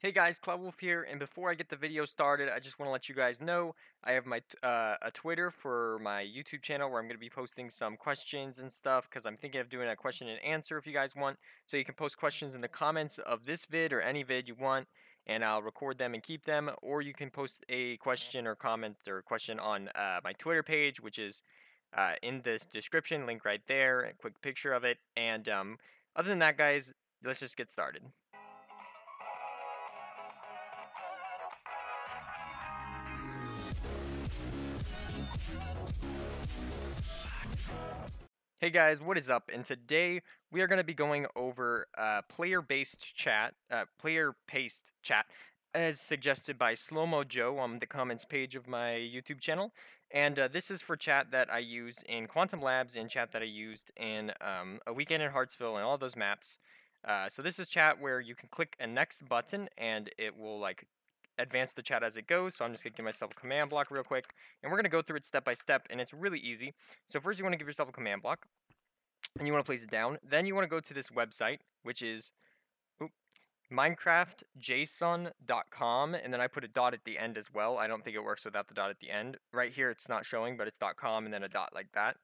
Hey guys, Cloudwolf here, and before I get the video started, I just want to let you guys know I have my uh, a Twitter for my YouTube channel where I'm going to be posting some questions and stuff because I'm thinking of doing a question and answer if you guys want. So you can post questions in the comments of this vid or any vid you want, and I'll record them and keep them, or you can post a question or comment or question on uh, my Twitter page, which is uh, in the description, link right there, a quick picture of it. And um, other than that, guys, let's just get started. Hey guys, what is up? And today we are going to be going over uh, player-based chat, uh, player-paced chat, as suggested by Slowmo Joe on the comments page of my YouTube channel. And uh, this is for chat that I use in Quantum Labs and chat that I used in um, A Weekend in Hartsville and all those maps. Uh, so this is chat where you can click a next button and it will like advance the chat as it goes. So I'm just going to give myself a command block real quick. And we're going to go through it step by step, and it's really easy. So first you want to give yourself a command block, and you want to place it down. Then you want to go to this website, which is minecraftjson.com, and then I put a dot at the end as well. I don't think it works without the dot at the end. Right here it's not showing, but it's .com and then a dot like that.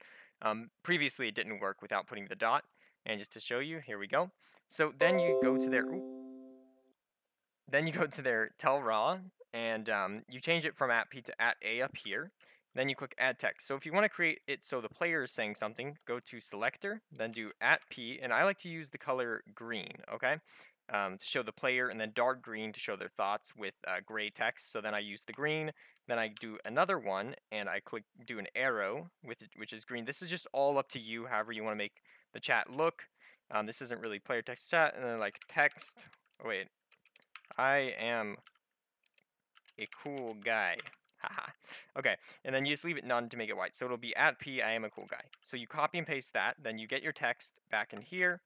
Um, previously it didn't work without putting the dot. And just to show you, here we go. So then you go to their... then you go to their tellraw and um, you change it from at p to at a up here. Then you click add text. So if you want to create it so the player is saying something, go to selector, then do at p, and I like to use the color green, okay? Um, to show the player, and then dark green to show their thoughts with uh, gray text. So then I use the green, then I do another one, and I click do an arrow with it, which is green. This is just all up to you, however you want to make the chat look. Um, this isn't really player text chat, and then like text. Oh wait, I am a cool guy. Haha. okay, and then you just leave it none to make it white. So it'll be at p, I am a cool guy. So you copy and paste that, then you get your text back in here,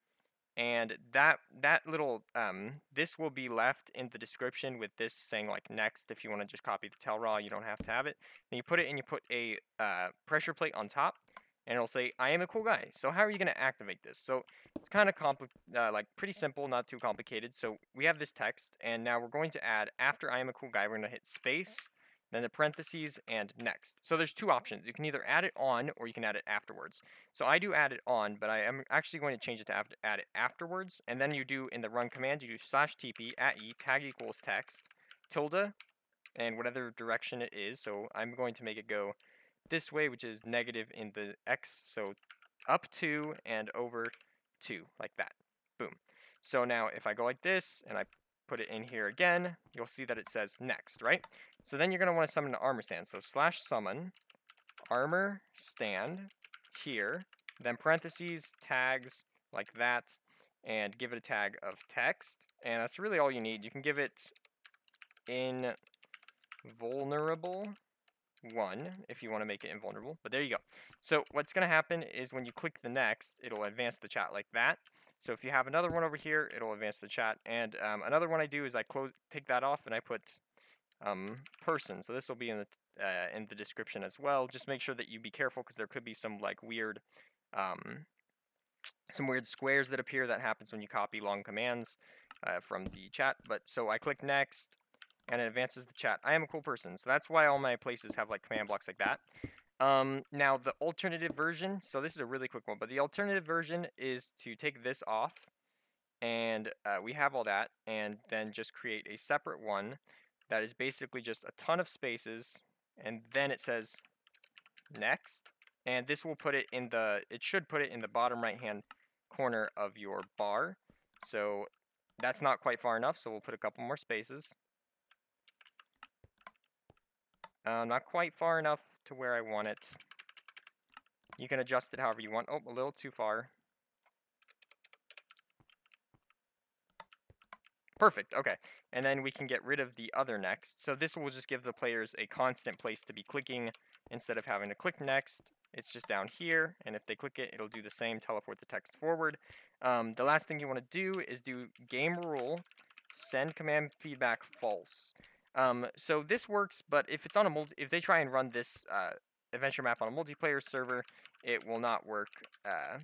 and that that little um, this will be left in the description with this saying like next. If you want to just copy the tellraw, you don't have to have it. Then you put it and you put a uh, pressure plate on top, and it'll say, I am a cool guy. So how are you going to activate this? So it's kind of uh, like pretty simple, not too complicated. So we have this text, and now we're going to add, after I am a cool guy, we're going to hit space, then the parentheses, and next. So there's two options. You can either add it on, or you can add it afterwards. So I do add it on, but I am actually going to change it to add it afterwards. And then you do, in the run command, you do slash tp at e tag equals text, tilde, and whatever direction it is. So I'm going to make it go this way, which is negative in the x, so up 2 and over 2, like that. Boom. So now if I go like this, and I put it in here again, you'll see that it says next, right? So then you're going to want to summon an armor stand. So slash summon armor stand here, then parentheses, tags, like that, and give it a tag of text. And that's really all you need. You can give it invulnerable 1 if you want to make it invulnerable. But there you go. So what's going to happen is when you click the next, it'll advance the chat like that. So if you have another one over here, it'll advance the chat. And um, another one I do is I close, take that off and I put um, person. So this will be in the uh, in the description as well. Just make sure that you be careful because there could be some like weird um, some weird squares that appear that happens when you copy long commands uh, from the chat. But so I click next, and it advances the chat. I am a cool person, so that's why all my places have like command blocks like that. Um, now the alternative version, so this is a really quick one, but the alternative version is to take this off, and uh, we have all that, and then just create a separate one that is basically just a ton of spaces, and then it says next, and this will put it in the, it should put it in the bottom right hand corner of your bar. So that's not quite far enough, so we'll put a couple more spaces. Uh, not quite far enough to where I want it. You can adjust it however you want. Oh, a little too far. Perfect, okay. And then we can get rid of the other next. So this will just give the players a constant place to be clicking instead of having to click next. It's just down here, and if they click it, it'll do the same, teleport the text forward. Um, the last thing you want to do is do game rule, send command feedback false. Um, so this works, but if it's on a multi, if they try and run this uh, adventure map on a multiplayer server, it will not work uh,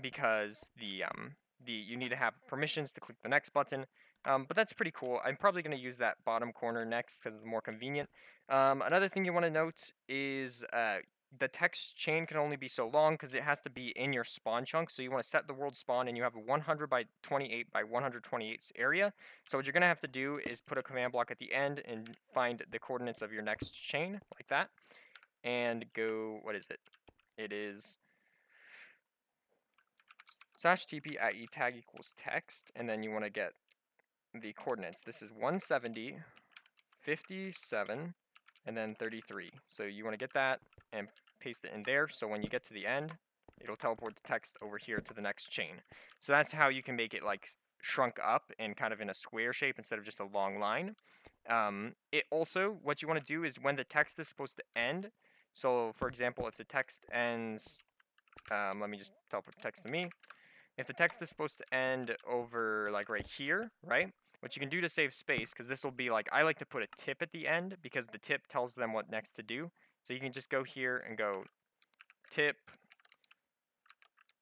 because the um, the you need to have permissions to click the next button. Um, but that's pretty cool. I'm probably going to use that bottom corner next because it's more convenient. Um, another thing you want to note is uh, the text chain can only be so long because it has to be in your spawn chunk. So you want to set the world spawn and you have a 100 by 28 by 128 area. So what you're going to have to do is put a command block at the end and find the coordinates of your next chain like that. And go, what is it? It is slash tp at e tag equals text. And then you want to get the coordinates. This is 170, 57, and then 33. So you want to get that and paste it in there. So when you get to the end, it'll teleport the text over here to the next chain. So that's how you can make it like shrunk up and kind of in a square shape instead of just a long line. Um, it also, what you want to do is when the text is supposed to end, so for example, if the text ends, um, let me just teleport the text to me. If the text is supposed to end over like right here, right? What you can do to save space, because this will be like, I like to put a tip at the end because the tip tells them what next to do. So you can just go here and go tip,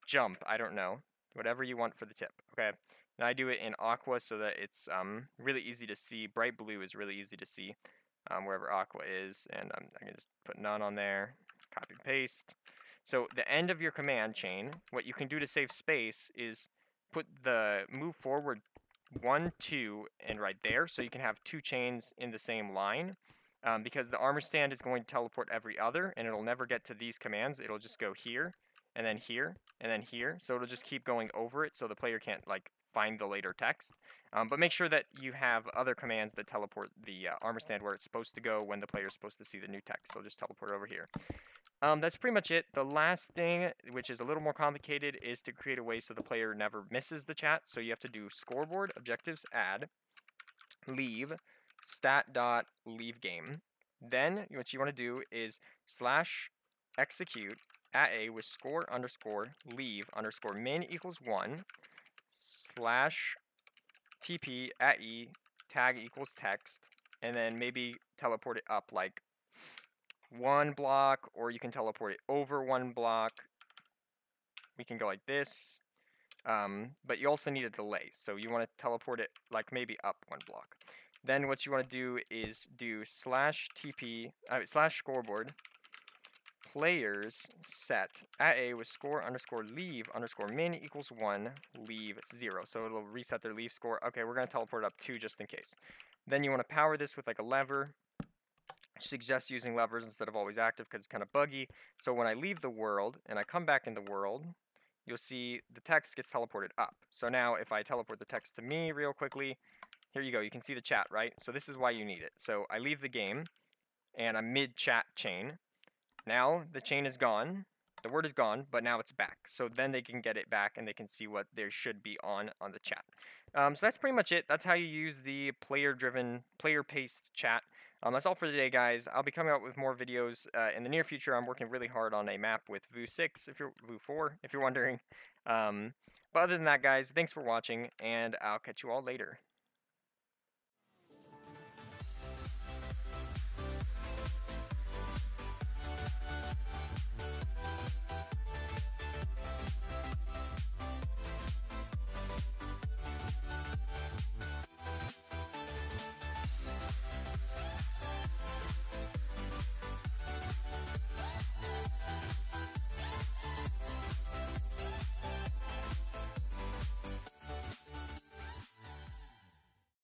jump, I don't know, whatever you want for the tip, okay? And I do it in aqua so that it's um, really easy to see. Bright blue is really easy to see um, wherever aqua is, and I'm, I can just put none on there, copy and paste. So the end of your command chain, what you can do to save space is put the move forward one, two, and right there, so you can have two chains in the same line. Um, because the armor stand is going to teleport every other, and it'll never get to these commands. It'll just go here, and then here, and then here. So it'll just keep going over it, so the player can't like find the later text. Um, but make sure that you have other commands that teleport the uh, armor stand where it's supposed to go when the player is supposed to see the new text. So just teleport over here. Um, that's pretty much it. The last thing, which is a little more complicated, is to create a way so the player never misses the chat. So you have to do scoreboard, objectives, add, leave, stat dot leave game. Then what you want to do is slash execute at a with score underscore leave underscore min equals one slash tp at e tag equals text and then maybe teleport it up like one block, or you can teleport it over one block. We can go like this, um, but you also need a delay. So you want to teleport it like maybe up one block. Then what you want to do is do slash TP, uh, slash scoreboard, players set at a with score underscore leave underscore min equals one, leave zero. So it'll reset their leave score. Okay, we're going to teleport it up two just in case. Then you want to power this with like a lever suggest using levers instead of always active because it's kind of buggy. So when I leave the world and I come back in the world, you'll see the text gets teleported up. So now if I teleport the text to me real quickly, here you go. You can see the chat, right? So this is why you need it. So I leave the game and I'm mid-chat chain. Now the chain is gone. The word is gone, but now it's back. So then they can get it back and they can see what there should be on on the chat. Um, so that's pretty much it. That's how you use the player-driven, player-paced chat. Um, that's all for today, guys. I'll be coming out with more videos uh, in the near future. I'm working really hard on a map with Vue 6, if you're Vue 4, if you're wondering. Um, but other than that, guys, thanks for watching, and I'll catch you all later.